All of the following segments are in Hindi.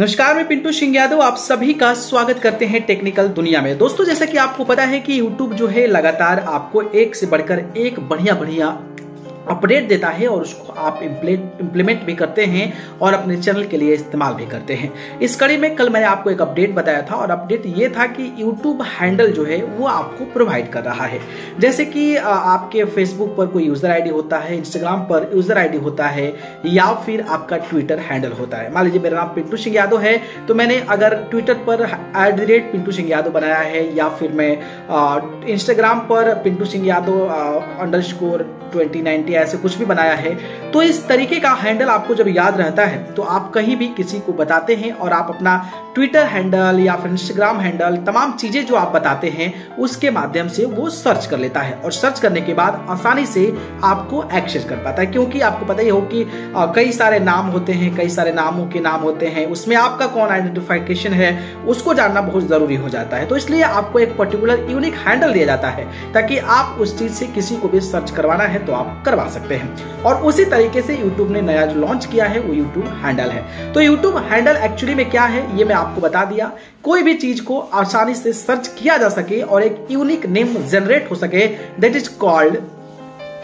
नमस्कार, मैं पिंटू सिंह यादव, आप सभी का स्वागत करते हैं टेक्निकल दुनिया में। दोस्तों, जैसा कि आपको पता है कि YouTube जो है, लगातार आपको एक से बढ़कर एक बढ़िया बढ़िया अपडेट देता है और उसको आप इम्प्लीमेंट भी करते हैं और अपने चैनल के लिए इस्तेमाल भी करते हैं। इस कड़ी में कल मैंने आपको एक अपडेट बताया था और अपडेट ये था कि यूट्यूब हैंडल जो है वो आपको प्रोवाइड कर रहा है। जैसे कि आपके फेसबुक पर कोई यूज़र आईडी होता है इंस्टाग्राम पर यूज़र आईडी होता है, या फिर आपका ट्विटर हैंडल होता है। मान लीजिए मेरा नाम पिंटू सिंह यादव है तो मैंने अगर ट्विटर पर at the rate Pintu Singh Yadav बनाया है, या फिर मैं इंस्टाग्राम पर Pintu Singh Yadav underscore twenty ऐसे कुछ भी बनाया है तो इस तरीके का हैंडल आपको जब याद रहता है तो आप कहीं भी किसी को बताते हैं और आप अपना ट्विटर हैंडल या फिर इंस्टाग्राम हैंडल तमाम चीज़ें जो आप बताते हैं, उसके माध्यम से वो सर्च कर लेता है। और सर्च करने के बाद आसानी से आपको एक्सेस कर पाता है, क्योंकि आपको पता ही हो कि कई सारे नाम होते हैं, कई सारे नामों के नाम होते हैं, उसमें आपका कौन आइडेंटिफिकेशन है, उसको जानना बहुत ज़रूरी हो जाता है। तो इसलिए आपको एक पर्टिकुलर यूनिक हैंडल दिया जाता है, ताकि आप उस चीज़ से किसी को भी सर्च करवाना है तो आप करवा सकते हैं। और उसी तरीके से यूट्यूब ने नया जो लॉन्च किया है, वो यूट्यूब हैंडल है। तो यूट्यूब हैंडल एक्चुअली में क्या है, ये मैं आपको बता दिया। कोई भी चीज़ को आसानी से सर्च किया जा सके और एक यूनिक नेम जनरेट हो सके that is called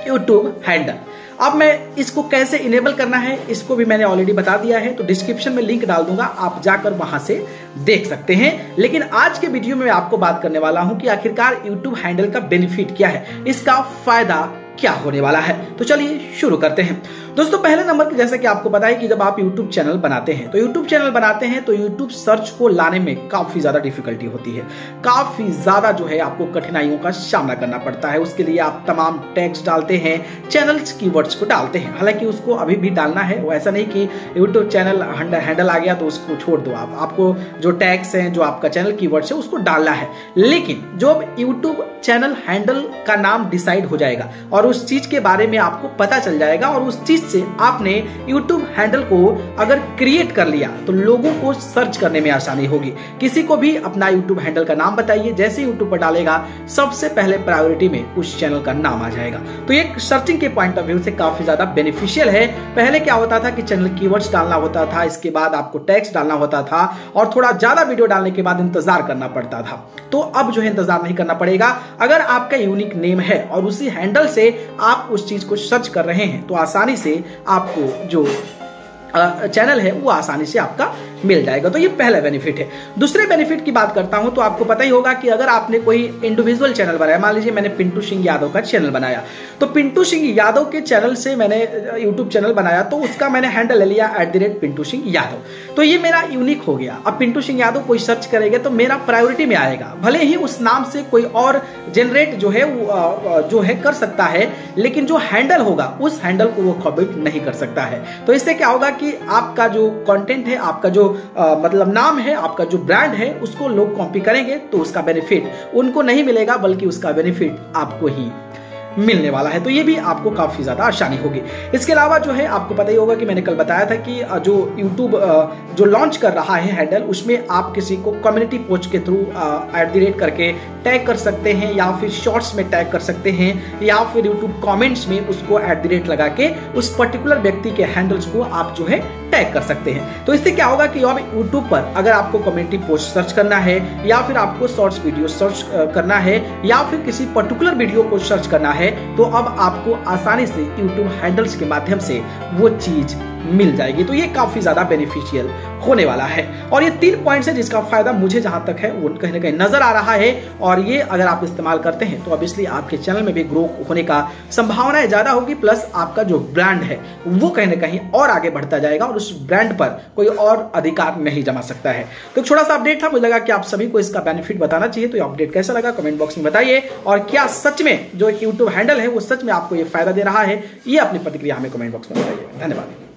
YouTube handle अब मैं इसको कैसे इनेबल करना है, इसको भी मैंने ऑलरेडी बता दिया है। तो डिस्क्रिप्शन में लिंक डाल दूँगा, आप जाकर वहाँ से देख सकते हैं। लेकिन आज के वीडियो में मैं आपको बात करने वाला हूँ कि आखिरकार यूट्यूब हैंडल का बेनिफिट क्या है, इसका फ़ायदा क्या होने वाला है? तो चलिए शुरू करते हैं। दोस्तों, पहले नंबर पर जैसा कि आपको पता है कि जब आप YouTube चैनल बनाते हैं तो YouTube चैनल बनाते हैं तो YouTube सर्च को लाने में काफ़ी ज़्यादा डिफिकल्टी होती है। काफ़ी ज़्यादा जो है आपको कठिनाइयों का सामना करना पड़ता है। उसके लिए आप तमाम टैक्स डालते हैं चैनल्स कीवर्ड्स को डालते हैं। हालाँकि उसको अभी भी डालना है, वो ऐसा नहीं कि यूट्यूब चैनल हैंडल आ गया तो उसको छोड़ दो आप। आपको जो टैक्स है, जो आपका चैनल कीवर्ड्स है, उसको डालना है। लेकिन जो यूट्यूब चैनल हैंडल का नाम डिसाइड हो जाएगा, और और उस चीज़ के बारे में आपको पता चल जाएगा और उस चीज़ से आपने यूट्यूब हैंडल को अगर क्रिएट कर लिया तो लोगों को सर्च करने में आसानी होगी। किसी को भी अपना यूट्यूब हैंडल का नाम बताइए, जैसे यूट्यूब पर डालेगा, सबसे पहले प्रायोरिटी में उस चैनल का नाम आ जाएगा। तो एक सर्चिंग के पॉइंट ऑफ़ व्यू से काफ़ी ज़्यादा बेनिफिशियल है। पहले क्या होता था कि चैनल कीवर्ड्स डालना होता था, इसके बाद आपको टैक्स डालना होता था और थोड़ा ज़्यादा वीडियो डालने के बाद इंतज़ार करना पड़ता था। तो अब जो है इंतज़ार नहीं करना पड़ेगा। अगर आपका यूनिक नेम है और उसी हैंडल से आप उस चीज़ को सर्च कर रहे हैं तो आसानी से आपको जो चैनल है, वो आसानी से आपका मिल जाएगा। तो ये पहला बेनिफिट है। दूसरे बेनिफिट की बात करता हूँ तो आपको पता ही होगा कि अगर आपने कोई इंडिविजुअल चैनल बनाया, मान लीजिए मैंने पिंटू सिंह यादव का चैनल बनाया तो पिंटू सिंह यादव के चैनल से मैंने यूट्यूब चैनल बनाया तो उसका मैंने हैंडल ले लिया एट पिंटू सिंह यादव तो ये मेरा यूनिक हो गया। अब पिंटू सिंह यादव कोई सर्च करेगा तो मेरा प्रायोरिटी में आएगा। भले ही उस नाम से कोई और जनरेट जो है जो है कर सकता है, लेकिन जो हैंडल होगा, उस हैंडल को वो कॉपी नहीं कर सकता है। तो इससे क्या होगा कि आपका जो कंटेंट है, आपका जो आ, मतलब नाम है आपका जो ब्रांड है उसको लोग कॉपी करेंगे तो उसका बेनिफिट उनको नहीं मिलेगा बल्कि उसका बेनिफिट आपको ही। मिलने वाला है। तो ये भी आपको काफ़ी ज़्यादा आसानी होगी। इसके अलावा जो है, आपको पता ही होगा कि मैंने कल बताया था कि जो यूट्यूब जो लॉन्च कर रहा है हैंडल उसमें आप किसी को कम्युनिटी पोस्ट के थ्रू एट द रेट करके टैग कर सकते हैं या फिर शॉर्ट्स में टैग कर सकते हैं या फिर यूट्यूब कॉमेंट्स में उसको एट द रेट लगा के उस पर्टिकुलर व्यक्ति के हैंडल्स को आप जो है टैग कर सकते हैं। तो इससे क्या होगा कि यूट्यूब पर अगर आपको कम्युनिटी पोस्ट सर्च करना है या फिर आपको शॉर्ट्स वीडियो सर्च करना है या फिर किसी पर्टिकुलर वीडियो को सर्च करना है तो अब आपको आसानी से यूट्यूब हैंडल्स के माध्यम से वो चीज़ मिल जाएगी। तो ये काफ़ी ज़्यादा बेनिफिशियल होने वाला है। और ये तीन पॉइंट्स है जिसका फ़ायदा मुझे जहाँ तक है, वो कहीं ना कहीं नज़र आ रहा है। और ये अगर आप इस्तेमाल करते हैं तो ऑब्वियसली आपके चैनल में भी ग्रो होने का संभावना ज़्यादा होगी प्लस आपका जो ब्रांड है, वो कहीं ना कहीं और आगे बढ़ता जाएगा और उस ब्रांड पर कोई और अधिकार नहीं जमा सकता है। तो छोटा सा अपडेट था, मुझे लगा कि आप सभी को इसका बेनिफिट बताना चाहिए तो अपडेट कैसा लगा कमेंट बॉक्स में बताइए। और क्या सच में जो यूट्यूब हैंडल है, वो सच में आपको ये फ़ायदा दे रहा है, ये अपनी प्रतिक्रिया हमें कमेंट बॉक्स में बताइए। धन्यवाद।